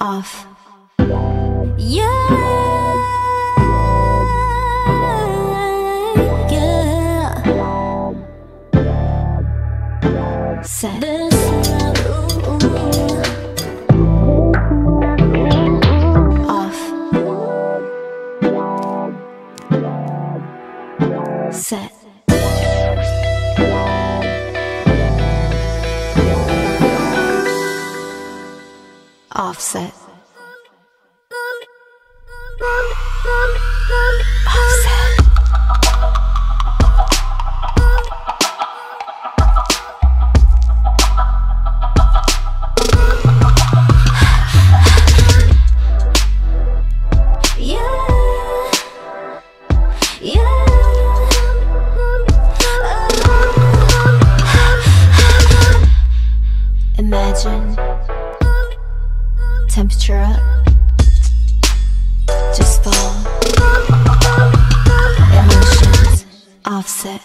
off. Yeah. Set. Off. Set. Offset. Offset. Imagine temperature up, just fall. Emotions offset.